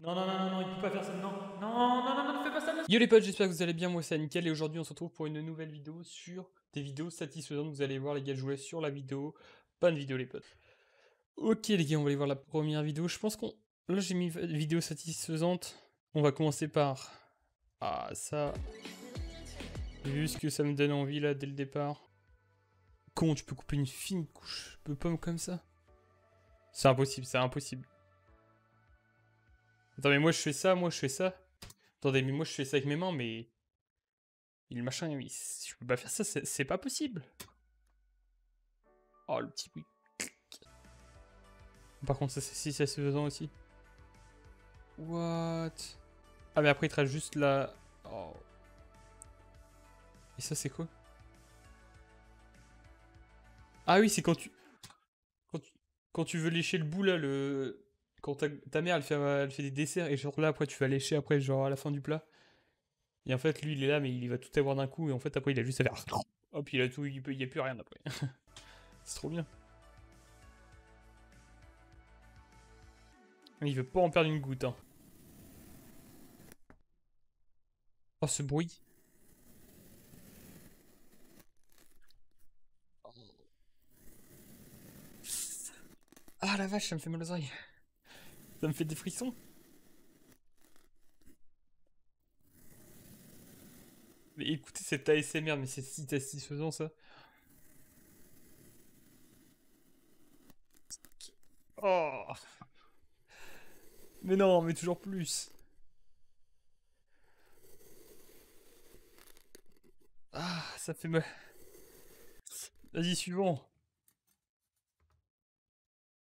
Non, non, non, non, non, il peut pas faire ça, non. Non, non, non, non, ne fais pas ça. Yo les potes, j'espère que vous allez bien, moi c'est Nickel et aujourd'hui on se retrouve pour une nouvelle vidéo sur des vidéos satisfaisantes. Vous allez voir les gars, jouer sur la vidéo. Bonne vidéo les potes. Ok les gars, on va aller voir la première vidéo. Je pense qu'on... Là j'ai mis vidéo satisfaisante. On va commencer par... Ah ça... Vu ce que ça me donne envie là dès le départ. Con, tu peux couper une fine couche? De pomme comme ça C'est impossible, c'est impossible. Attends, mais moi je fais ça, moi je fais ça. Attendez, mais moi je fais ça avec mes mains, mais... le machin, oui, je peux pas faire ça, c'est pas possible. Oh, le petit bruit. Par contre, ça c'est si ça se faisant aussi. What? Ah, mais après il te juste la... Oh. Et ça c'est quoi? Ah oui, c'est quand tu... Quand tu veux lécher le bout là, le quand ta, mère elle fait, elle fait des desserts et genre là après tu vas lécher après genre à la fin du plat. Et en fait lui il est là mais il va tout avoir d'un coup et en fait après il a juste à faire hop il a tout, il, peut, il y a plus rien après. C'est trop bien. Il veut pas en perdre une goutte hein. Oh ce bruit. Ah la vache ça me fait mal aux oreilles. Ça me fait des frissons. Mais écoutez cet ASMR, mais c'est si satisfaisant ça. Oh Mais non, mais toujours plus. Ah, ça fait mal. Vas-y, suivant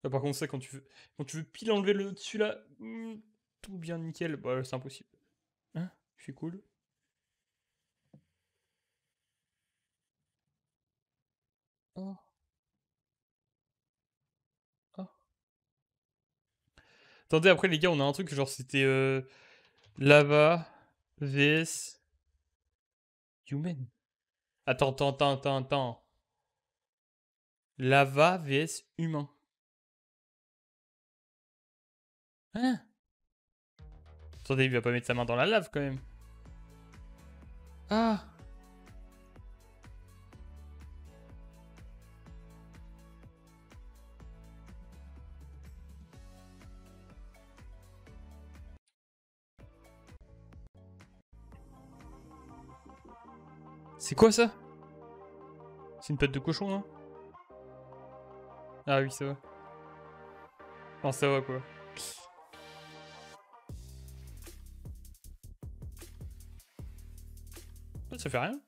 par contre, ça, quand tu veux, quand tu veux pile enlever le dessus là, hmm, tout bien nickel, bah c'est impossible. Hein? Je suis cool? Oh. Oh. Attendez, après les gars, on a un truc genre c'était euh, lava vs human. Attends, attends, attends, attends, attends. Lava vs humain. Hein Attendez, il va pas mettre sa main dans la lave quand même. Ah C'est quoi ça? C'est une pète de cochon, hein Ah oui, ça va. Non, ça va quoi. Ça fait rien.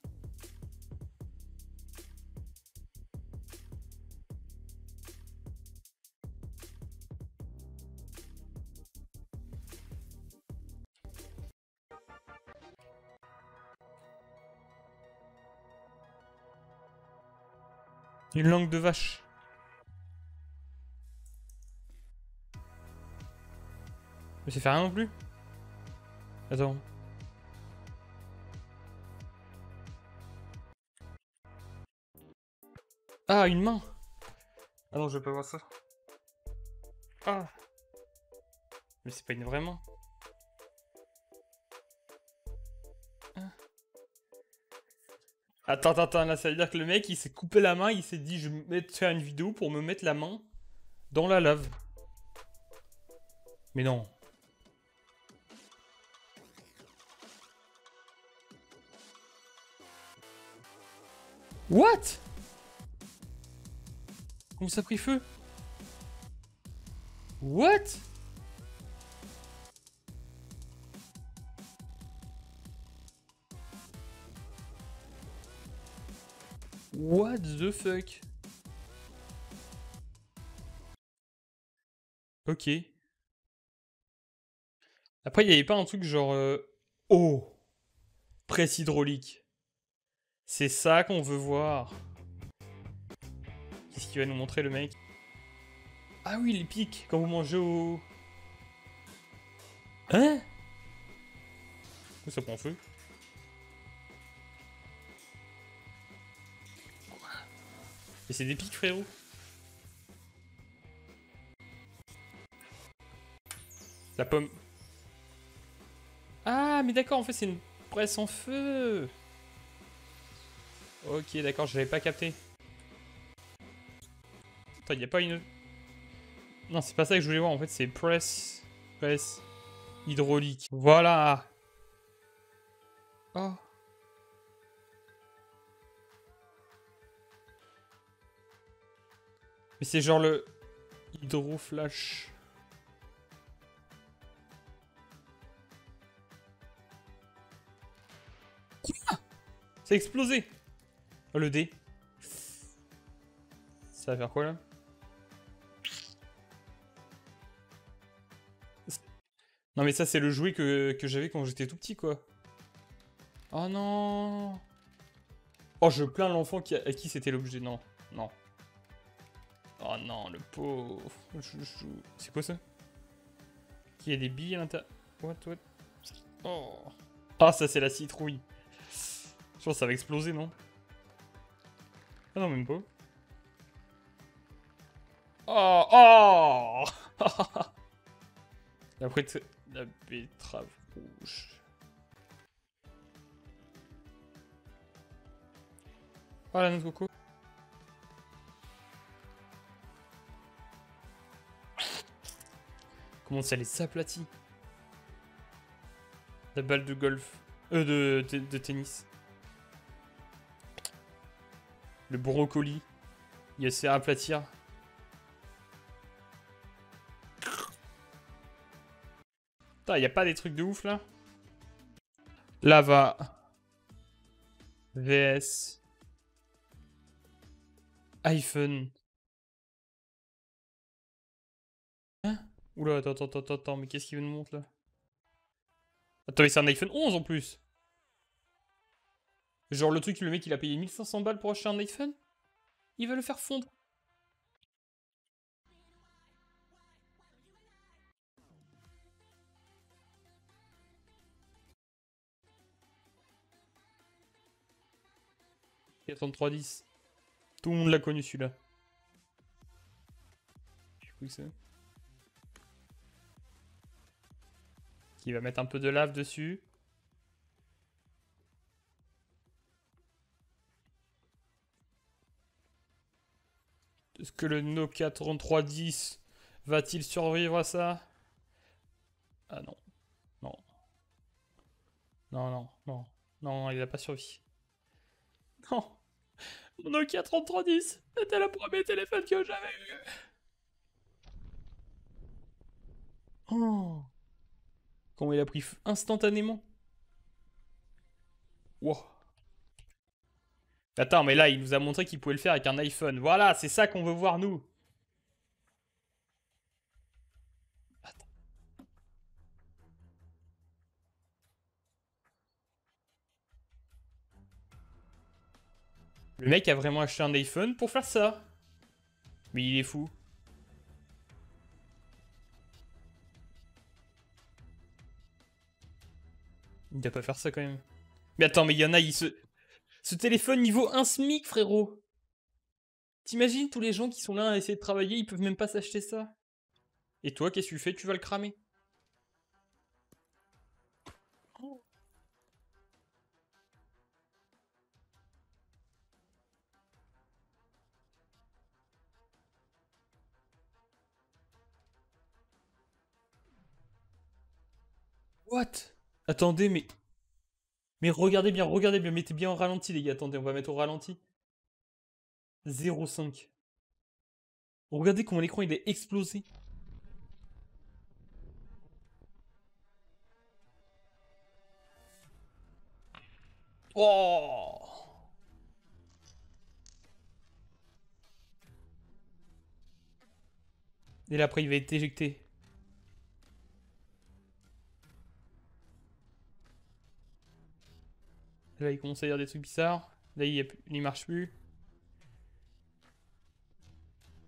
Une langue de vache. Mais ça fait rien non plus Attends. Ah, une main Ah non, je vais pas voir ça. Ah Mais c'est pas une vraie main. Ah. Attends, attends, attends, là ça veut dire que le mec il s'est coupé la main, il s'est dit je vais faire une vidéo pour me mettre la main dans la lave. Mais non. What? Comment ça a pris feu What What the fuck Ok. Après, il n'y avait pas un truc genre... Euh... Oh Presse hydraulique. C'est ça qu'on veut voir. Qu'est-ce qu'il va nous montrer le mec? Ah oui, les pics quand vous mangez au... Hein? Ça prend feu. Et c'est des pics frérot La pomme. Ah, mais d'accord, en fait, c'est une presse en feu. Ok, d'accord, je l'avais pas capté. Attends, il a pas une... Non, c'est pas ça que je voulais voir, en fait, c'est press... Press... Hydraulique. Voilà. Oh Mais c'est genre le... Hydro-flash... C'est explosé. Oh, le dé. Ça va faire quoi, là? Non, mais ça, c'est le jouet que, j'avais quand j'étais tout petit, quoi. Oh, non Oh, je plains l'enfant qui, à qui c'était l'objet. Non, non. Oh, non, le pauvre C'est quoi, ça? Qui a des billes à l'intérieur? What, what? Oh Ah, ça, c'est la citrouille. Je pense que ça va exploser, non? Ah non, même pas. Oh Oh Après, la betterave rouge. Noix de coco. Comment ça les aplatit La balle de golf. Euh, de, de tennis. Le brocoli. Il essaie à aplatir. Putain, y a pas des trucs de ouf là Lava. VS. iPhone. Hein? Oula, attends, attends, attends, attends, mais qu'est-ce qu'il veut nous montrer là? Attends, mais c'est un iPhone 11 en plus Genre le truc, le mec il a payé 1500 balles pour acheter un iPhone Il va le faire fondre. Il 3310. Tout le monde l'a connu celui-là. Je c'est. Qui va mettre un peu de lave dessus. Est-ce que le Nokia 3310 va-t-il survivre à ça? Ah non. Non. Non, non, non. Non, il n'a pas survécu. Non. Mon Nokia 3310 c'était le premier téléphone que j'avais eu. Oh. Comment il a pris instantanément. Wow. Attends, mais là, il nous a montré qu'il pouvait le faire avec un iPhone. Voilà, c'est ça qu'on veut voir, nous. Le mec a vraiment acheté un iPhone pour faire ça. Mais il est fou. Il doit pas faire ça quand même. Mais attends, mais il y en a, ils se... Ce téléphone niveau 1 SMIC, frérot T'imagines tous les gens qui sont là à essayer de travailler, ils peuvent même pas s'acheter ça Et toi, qu'est-ce que tu fais? Tu vas le cramer What? Attendez, mais... Mais regardez bien, regardez bien, mettez bien en ralenti, les gars. Attendez, on va mettre au ralenti. 0,5. Regardez comment l'écran il est explosé. Oh Et là après il va être éjecté. Là, il commence à dire des trucs bizarres. Là, il, il marche plus.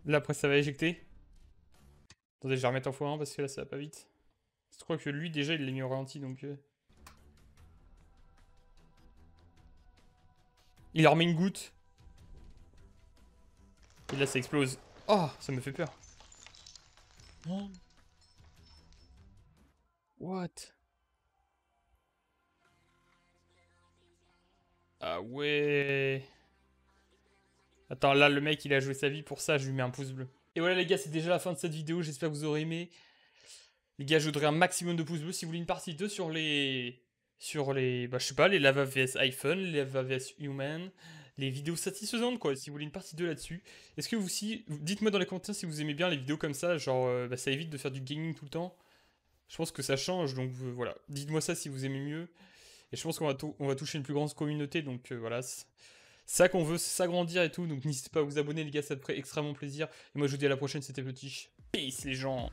Là, après, ça va éjecter. Attendez, je vais remettre en x1 parce que là, ça va pas vite. Je crois que lui, déjà, il l'a mis au ralenti, donc... Euh. Il leur met une goutte. Et là, ça explose. Oh, ça me fait peur. What? Ah ouais. Attends, là, le mec, il a joué sa vie pour ça, je lui mets un pouce bleu. Et voilà, les gars, c'est déjà la fin de cette vidéo. J'espère que vous aurez aimé. Les gars, je voudrais un maximum de pouces bleus si vous voulez une partie 2 sur les... Sur les... Bah, je sais pas, les Lava vs iPhone, les Lava vs Human, les vidéos satisfaisantes, quoi. Si vous voulez une partie 2 là-dessus. Est-ce que vous aussi... Dites-moi dans les commentaires si vous aimez bien les vidéos comme ça. Genre, euh, bah, ça évite de faire du gaming tout le temps. Je pense que ça change, donc euh, voilà. Dites-moi ça si vous aimez mieux. Et je pense qu'on va, toucher une plus grande communauté, donc euh, voilà ça qu'on veut, c'est s'agrandir et tout. Donc n'hésitez pas à vous abonner, les gars, ça te ferait extrêmement plaisir. Et moi, je vous dis à la prochaine, c'était Petit. Peace, les gens.